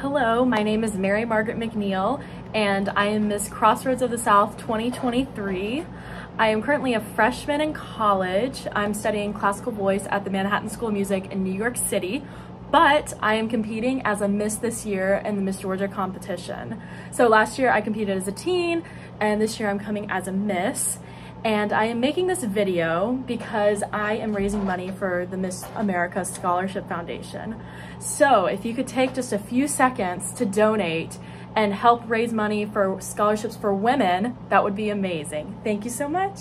Hello, my name is Mary Margaret McNeil and I am Miss Crossroads of the South 2023. I am currently a freshman in college. I'm studying classical voice at the Manhattan School of Music in New York City, but I am competing as a Miss this year in the Miss Georgia competition. So last year I competed as a teen and this year I'm coming as a Miss and I am making this video because I am raising money for the Miss America Scholarship Foundation. So if you could take just a few seconds to donate and help raise money for scholarships for women, that would be amazing. Thank you so much.